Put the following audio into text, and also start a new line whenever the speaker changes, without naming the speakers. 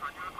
反正